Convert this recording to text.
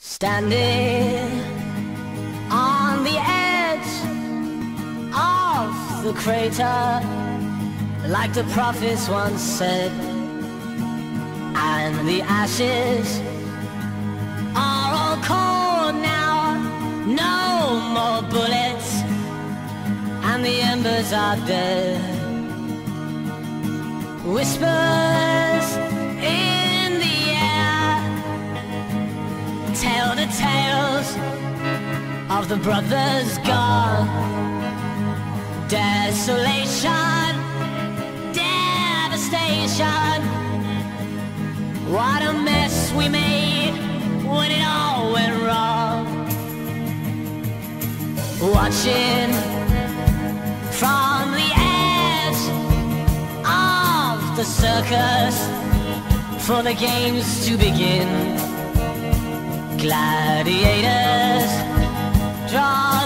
Standing on the edge of the crater, like the prophets once said, and the ashes are all cold now, no more bullets, and the embers are dead. Whispers of the brothers gone. Desolation, devastation. What a mess we made when it all went wrong. Watching from the edge of the circus for the games to begin gladiators 装